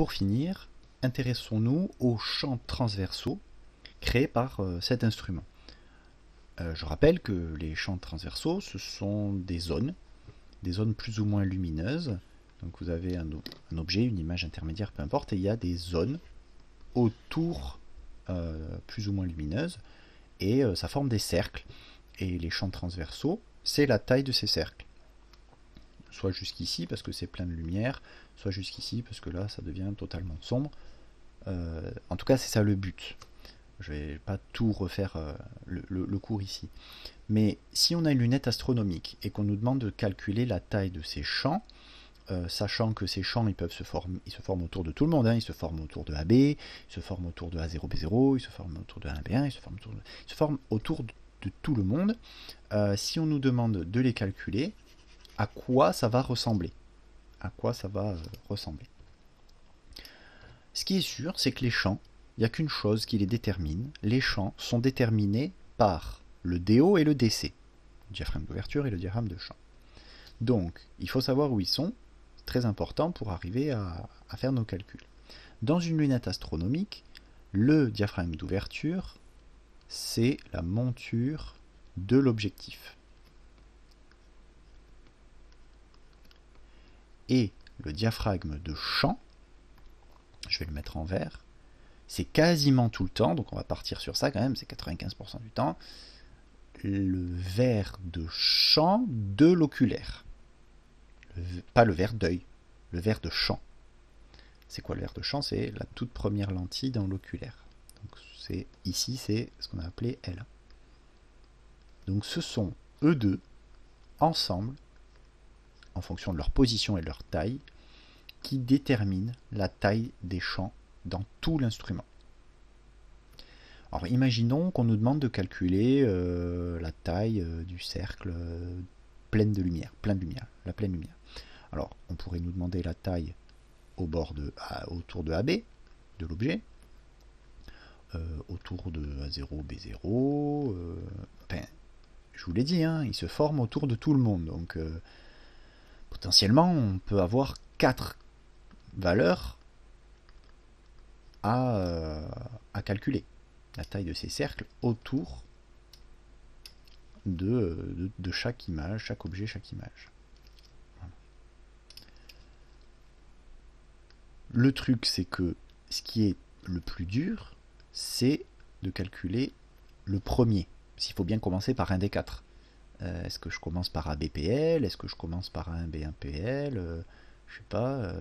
pour finir, intéressons-nous aux champs transversaux créés par euh, cet instrument. Euh, je rappelle que les champs transversaux, ce sont des zones, des zones plus ou moins lumineuses. Donc vous avez un, objet, une image intermédiaire, peu importe, et il y a des zones autour euh, plus ou moins lumineuses, et ça forme des cercles. Et les champs transversaux, c'est la taille de ces cercles. Soit jusqu'ici, parce que c'est plein de lumière, soit jusqu'ici, parce que là, ça devient totalement sombre. Euh, en tout cas, c'est ça le but. Je vais pas tout refaire euh, le, cours ici. Mais si on a une lunette astronomique et qu'on nous demande de calculer la taille de ces champs, euh, sachant que ces champs ils peuvent se former, ils se forment autour de tout le monde, hein. ils se forment autour de AB, ils se forment autour de A0B0, ils se forment autour de A1B1, ils se forment autour de, ils se forment autour de, tout le monde. si on nous demande de les calculer, à quoi ça va ressembler À quoi ça va ressembler ce qui est sûr, c'est que les champs, il n'y a qu'une chose qui les détermine. Les champs sont déterminés par le DO et le DC, le diaphragme d'ouverture et le diaphragme de champ. Donc, il faut savoir où ils sont, très important pour arriver à faire nos calculs. Dans une lunette astronomique, le diaphragme d'ouverture, c'est la monture de l'objectif. Et le diaphragme de champ, je vais le mettre en vert. C'est quasiment tout le temps, donc on va partir sur ça quand même, c'est 95% du temps, le vert de champ de l'oculaire. Pas le vert d'œil, le vert de champ. C'est quoi le vert de champ? C'est la toute première lentille dans l'oculaire. Donc c'est ici, c'est ce qu'on a appelé L. Donc ce sont eux deux ensemble, en fonction de leur position et de leur taille, qui détermine la taille des champs dans tout l'instrument. Alors imaginons qu'on nous demande de calculer euh, la taille euh, du cercle euh, plein de lumière, plein de lumière, la pleine lumière. Alors on pourrait nous demander la taille au bord de, autour de AB, de l'objet, autour de A0, B0, enfin, je vous l'ai dit, hein, il se forme autour de tout le monde. Donc potentiellement on peut avoir quatre valeur euh, à, calculer. La taille de ces cercles autour de, de, chaque image, chaque objet, chaque image. Le truc, c'est que ce qui est le plus dur, c'est de calculer le premier. S'il faut bien commencer par un des quatre. Euh, est-ce que je commence par un BPL Est-ce que je commence par un B1PL euh, Je sais pas.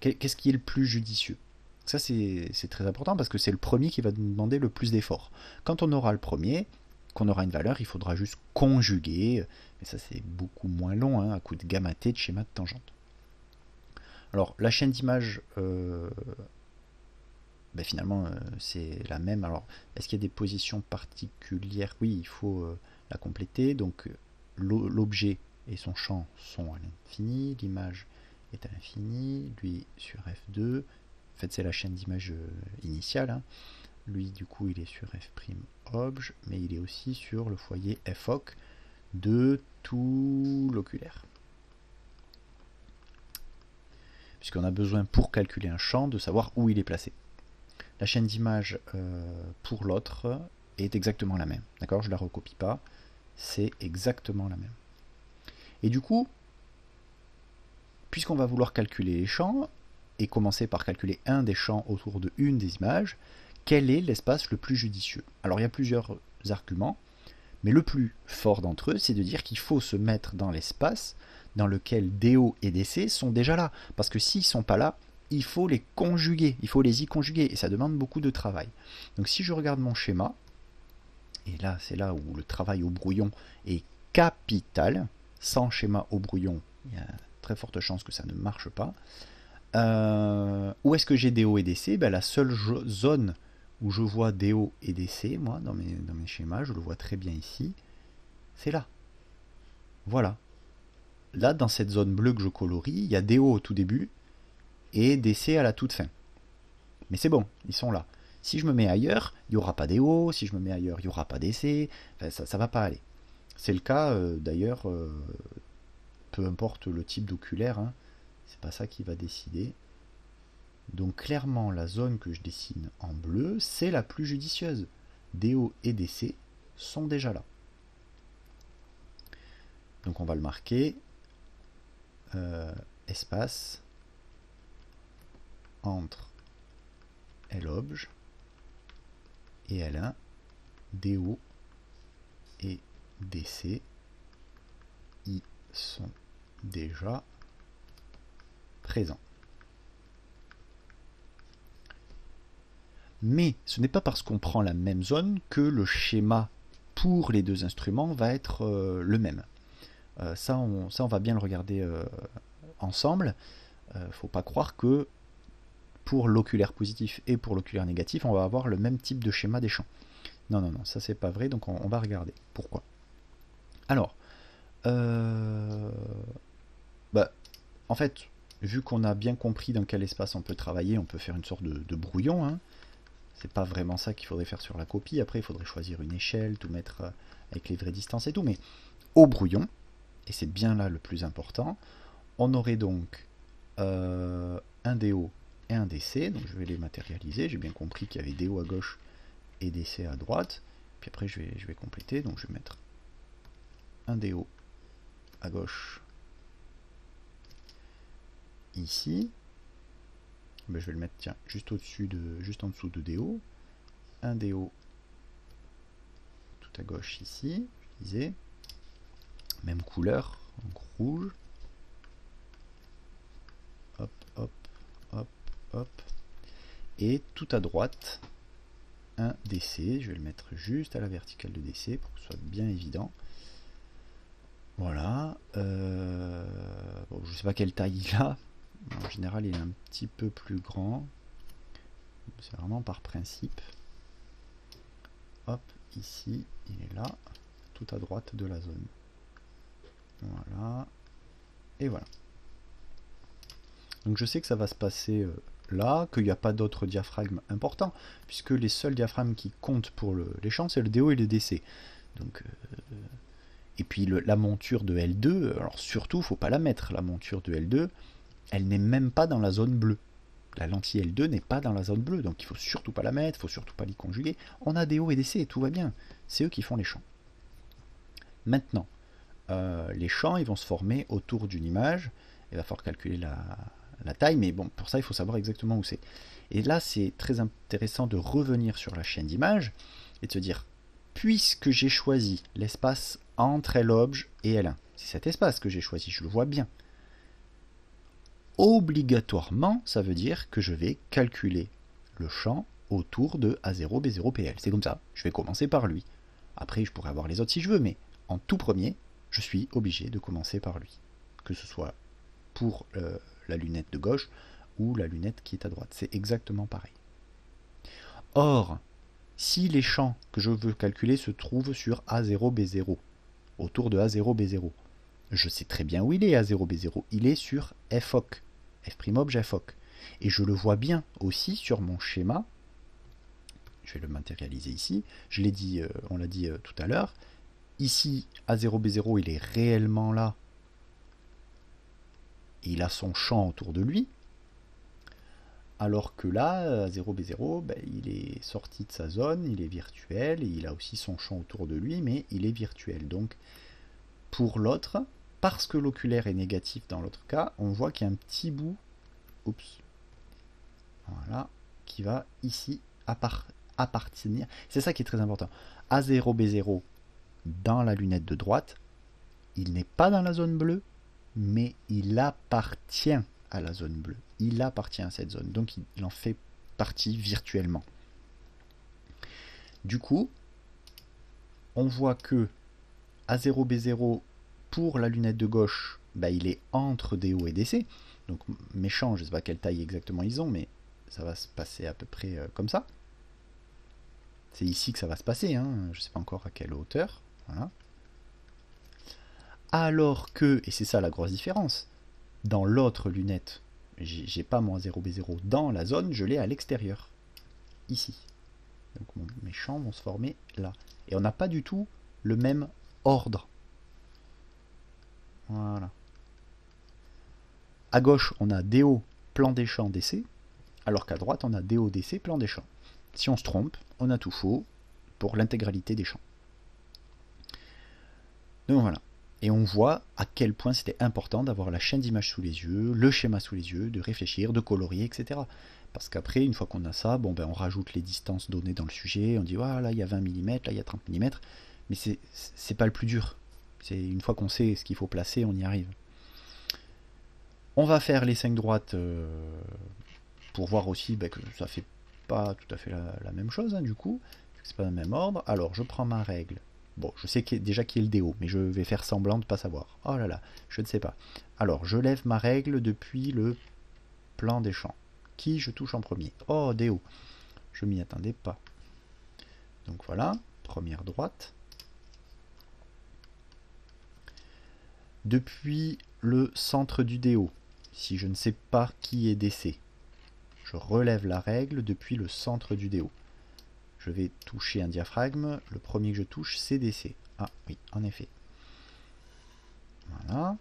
Qu'est-ce qui est le plus judicieux? Ça, c'est très important parce que c'est le premier qui va nous demander le plus d'efforts. Quand on aura le premier, qu'on aura une valeur, il faudra juste conjuguer. Mais ça, c'est beaucoup moins long, hein, à coup de gamma t, de schéma de tangente. Alors, la chaîne d'image, euh, ben, finalement, euh, c'est la même. Alors, est-ce qu'il y a des positions particulières? Oui, il faut euh, la compléter. Donc, l'objet et son champ sont à l'infini. L'image est à l'infini, lui sur F2, en fait c'est la chaîne d'image euh, initiale, hein. lui du coup il est sur F' obj, mais il est aussi sur le foyer FOC de tout l'oculaire. Puisqu'on a besoin pour calculer un champ de savoir où il est placé. La chaîne d'image euh, pour l'autre est exactement la même. D'accord? Je ne la recopie pas. C'est exactement la même. Et du coup, puisqu'on va vouloir calculer les champs, et commencer par calculer un des champs autour de une des images, quel est l'espace le plus judicieux? Alors il y a plusieurs arguments, mais le plus fort d'entre eux, c'est de dire qu'il faut se mettre dans l'espace dans lequel DO et DC sont déjà là. Parce que s'ils ne sont pas là, il faut les conjuguer, il faut les y conjuguer, et ça demande beaucoup de travail. Donc si je regarde mon schéma, et là c'est là où le travail au brouillon est capital, sans schéma au brouillon, il y a très forte chance que ça ne marche pas. Euh, où est-ce que j'ai DO et DC ben, La seule zone où je vois DO et DC, moi, dans mes, schémas, je le vois très bien ici, c'est là. Voilà. Là, dans cette zone bleue que je colorie, il y a DO au tout début et DC à la toute fin. Mais c'est bon, ils sont là. Si je me mets ailleurs, il n'y aura pas DO, si je me mets ailleurs, il n'y aura pas DC, ça ne va pas aller. C'est le cas euh, d'ailleurs euh, peu importe le type d'oculaire, hein, c'est pas ça qui va décider. Donc clairement, la zone que je dessine en bleu, c'est la plus judicieuse. DO et DC sont déjà là. Donc on va le marquer. Euh, espace entre Lobj et L1, DO et DC y sont déjà présents. Mais ce n'est pas parce qu'on prend la même zone que le schéma pour les deux instruments va être euh, le même. Euh, ça, on, va bien le regarder euh, ensemble. Ne faut pas croire que pour l'oculaire positif et pour l'oculaire négatif, on va avoir le même type de schéma des champs. Non, non, non, ça c'est pas vrai, donc on, va regarder. Pourquoi? Alors, bah, en fait, vu qu'on a bien compris dans quel espace on peut travailler, on peut faire une sorte de, brouillon. Hein. C'est pas vraiment ça qu'il faudrait faire sur la copie. Après, il faudrait choisir une échelle, tout mettre euh, avec les vraies distances et tout. Mais au brouillon, et c'est bien là le plus important, on aurait donc euh, un DO un DC. Donc je vais les matérialiser. J'ai bien compris qu'il y avait DO à gauche et DC à droite. Puis après, je vais, je vais compléter. Donc je vais mettre un DO à gauche ici ben, je vais le mettre tiens, juste au-dessus de juste en dessous de DO. Un DO tout à gauche ici, je disais. Même couleur, rouge. Hop, hop, Et tout à droite, un DC. Je vais le mettre juste à la verticale de DC pour que ce soit bien évident. Voilà. Euh, bon, je sais pas quelle taille il a. En général, il est un petit peu plus grand. C'est vraiment par principe. Hop, ici, il est là, tout à droite de la zone. Voilà. Et voilà. Donc je sais que ça va se passer euh, là, qu'il n'y a pas d'autres diaphragmes importants, puisque les seuls diaphragmes qui comptent pour les champs, c'est le DO et le DC. Donc, euh, et puis la monture de L2, alors surtout, faut pas la mettre, la monture de L2, elle n'est même pas dans la zone bleue. La lentille L2 n'est pas dans la zone bleue, donc il faut surtout pas la mettre, il faut surtout pas l'y conjuguer. On a hauts et des C, tout va bien. C'est eux qui font les champs. Maintenant, euh, les champs, ils vont se former autour d'une image. Il va falloir calculer la, la taille, mais bon, pour ça, il faut savoir exactement où c'est. Et là, c'est très intéressant de revenir sur la chaîne d'images et de se dire, puisque j'ai choisi l'espace entre L-Obj et L1, c'est cet espace que j'ai choisi, je le vois bien obligatoirement, ça veut dire que je vais calculer le champ autour de A0, B0, PL. C'est comme ça, je vais commencer par lui. Après, je pourrais avoir les autres si je veux, mais en tout premier, je suis obligé de commencer par lui. Que ce soit pour euh, la lunette de gauche ou la lunette qui est à droite. C'est exactement pareil. Or, si les champs que je veux calculer se trouvent sur A0, B0, autour de A0, B0, je sais très bien où il est A0, B0. Il est sur FOC f'obj foc. Et je le vois bien aussi sur mon schéma. Je vais le matérialiser ici. Je l'ai dit, euh, on l'a dit euh, tout à l'heure. Ici, A0B0, il est réellement là. Il a son champ autour de lui. Alors que là, A0B0, ben, il est sorti de sa zone, il est virtuel, et il a aussi son champ autour de lui, mais il est virtuel. Donc, pour l'autre, parce que l'oculaire est négatif dans l'autre cas, on voit qu'il y a un petit bout, oups, voilà, qui va ici appartenir. C'est ça qui est très important. A0, B0 dans la lunette de droite, il n'est pas dans la zone bleue, mais il appartient à la zone bleue. Il appartient à cette zone, donc il en fait partie virtuellement. Du coup, on voit que A0, B0 pour la lunette de gauche, bah, il est entre DO et DC. Donc méchant, je ne sais pas quelle taille exactement ils ont, mais ça va se passer à peu près euh, comme ça. C'est ici que ça va se passer, hein. je ne sais pas encore à quelle hauteur. Voilà. Alors que, et c'est ça la grosse différence, dans l'autre lunette, j'ai pas mon 0B0 dans la zone, je l'ai à l'extérieur. Ici. Donc mes champs vont se former là. Et on n'a pas du tout le même ordre. Voilà. À gauche, on a DO, plan des champs DC. alors qu'à droite, on a DODC, plan des champs. Si on se trompe, on a tout faux pour l'intégralité des champs. Donc voilà. Et on voit à quel point c'était important d'avoir la chaîne d'images sous les yeux, le schéma sous les yeux, de réfléchir, de colorier, etc. Parce qu'après, une fois qu'on a ça, bon ben on rajoute les distances données dans le sujet, on dit voilà, là il y a 20 mm, là il y a 30 mm, mais c'est pas le plus dur. C'est une fois qu'on sait ce qu'il faut placer, on y arrive. On va faire les 5 droites euh, pour voir aussi ben, que ça fait pas tout à fait la, même chose hein, du coup, c'est pas le même ordre. Alors je prends ma règle. Bon, je sais déjà qui est le déo, mais je vais faire semblant de ne pas savoir. Oh là là, je ne sais pas. Alors, je lève ma règle depuis le plan des champs. Qui je touche en premier? Oh, déo. Je m'y attendais pas. Donc voilà, première droite. Depuis le centre du déo, si je ne sais pas qui est DC, je relève la règle depuis le centre du déo je vais toucher un diaphragme. Le premier que je touche, c'est DC. Ah oui, en effet. Voilà.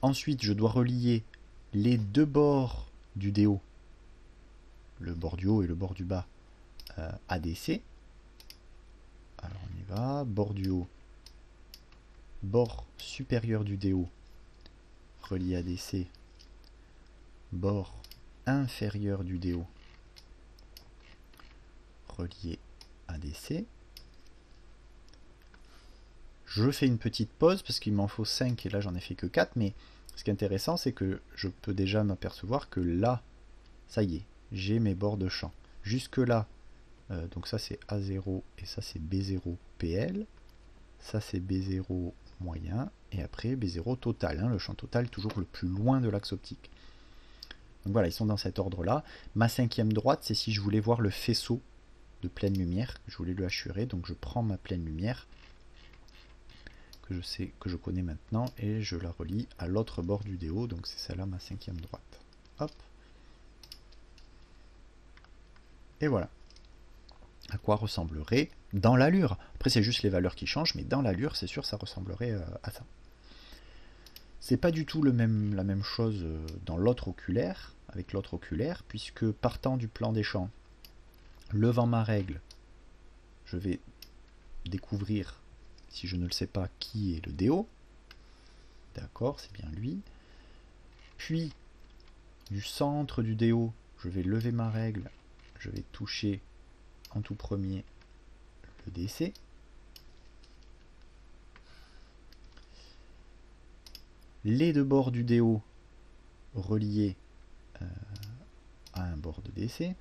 Ensuite, je dois relier les deux bords du déo, le bord du haut et le bord du bas, euh, ADC. Alors on y va, bord du haut, bord supérieur du déo, relié ADC, bord inférieur du déo relié à DC. Je fais une petite pause parce qu'il m'en faut 5 et là j'en ai fait que 4, mais ce qui est intéressant c'est que je peux déjà m'apercevoir que là, ça y est, j'ai mes bords de champ. Jusque là, euh, donc ça c'est A0 et ça c'est B0 PL, ça c'est B0 moyen et après B0 total, hein, le champ total toujours le plus loin de l'axe optique. Donc voilà, ils sont dans cet ordre-là. Ma cinquième droite, c'est si je voulais voir le faisceau de pleine lumière, je voulais le assurer. Donc je prends ma pleine lumière, que je sais, que je connais maintenant, et je la relie à l'autre bord du déo. Donc c'est celle-là, ma cinquième droite. Hop. Et voilà. À quoi ressemblerait dans l'allure? Après, c'est juste les valeurs qui changent, mais dans l'allure, c'est sûr, ça ressemblerait euh, à ça. C'est pas du tout le même, la même chose euh, dans l'autre oculaire avec l'autre oculaire, puisque partant du plan des champs, levant ma règle, je vais découvrir, si je ne le sais pas, qui est le déo. D'accord, c'est bien lui. Puis, du centre du déo, je vais lever ma règle, je vais toucher en tout premier le DC. Les deux bords du déo reliés euh, à un bord de DC.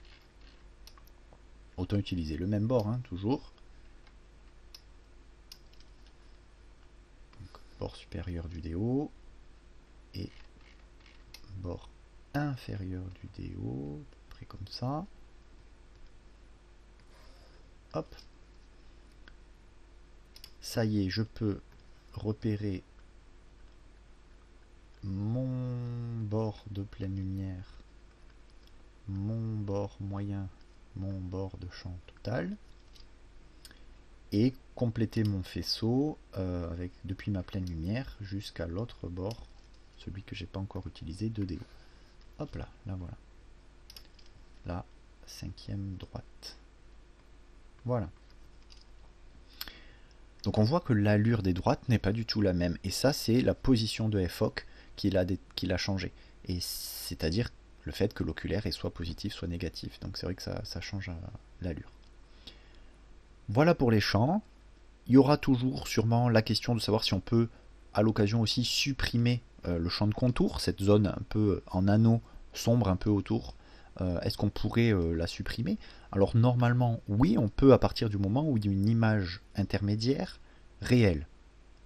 Autant utiliser le même bord, hein, toujours. bord supérieur du déo et bord inférieur du déo, près comme ça. Hop. Ça y est, je peux repérer mon bord de pleine lumière, mon bord moyen, mon bord de champ total, et compléter mon faisceau euh, avec depuis ma pleine lumière jusqu'à l'autre bord, celui que j'ai pas encore utilisé de déo. Hop là, là voilà. La cinquième droite. Voilà. Donc on voit que l'allure des droites n'est pas du tout la même. Et ça, c'est la position de FOC qu'il a, changé. Et c'est-à-dire le fait que l'oculaire est soit positif, soit négatif. Donc c'est vrai que ça, change euh, l'allure. Voilà pour les champs. Il y aura toujours sûrement la question de savoir si on peut à l'occasion aussi supprimer euh, le champ de contour, cette zone un peu en anneau sombre un peu autour. Euh, est-ce qu'on pourrait la supprimer? Alors normalement oui, on peut à partir du moment où il y a une image intermédiaire réelle.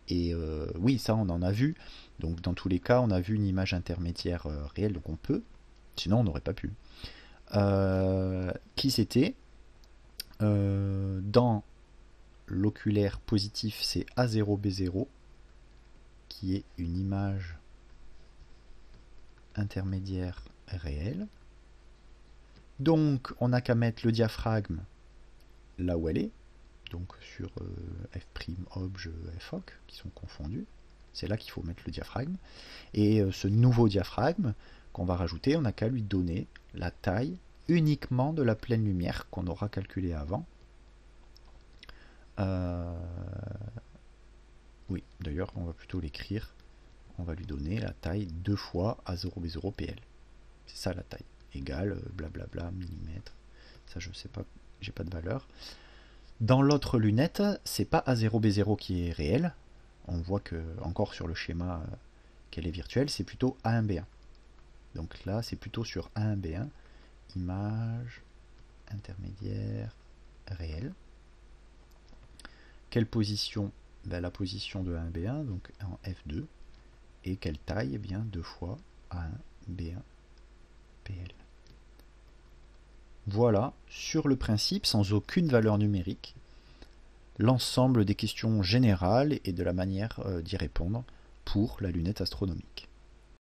Et oui, ça on en a vu. Donc dans tous les cas, on a vu une image intermédiaire euh, réelle, donc on peut. Sinon, on n'aurait pas pu. Euh, qui c'était euh, Dans l'oculaire positif, c'est A0B0, qui est une image intermédiaire réelle. Donc, on n'a qu'à mettre le diaphragme là où elle est, donc sur F' obj, Foc, qui sont confondus. C'est là qu'il faut mettre le diaphragme. Et euh, ce nouveau diaphragme qu'on va rajouter, on n'a qu'à lui donner la taille uniquement de la pleine lumière qu'on aura calculée avant. Euh, oui, d'ailleurs, on va plutôt l'écrire. On va lui donner la taille 2 fois A0B0PL. C'est ça la taille. Égale, euh, blablabla, millimètre. Ça, je sais pas, j'ai pas de valeur. Dans l'autre lunette, c'est pas A0B0 qui est réel. On voit que, encore sur le schéma, euh, qu'elle est virtuelle, c'est plutôt A1B1. Donc là, c'est plutôt sur A1B1, image intermédiaire réelle. Quelle position? Ben, La position de A1B1, donc en F2. Et quelle taille? Eh bien 2 fois A1B1 PL. Voilà, sur le principe, sans aucune valeur numérique, l'ensemble des questions générales et de la manière euh, d'y répondre pour la lunette astronomique.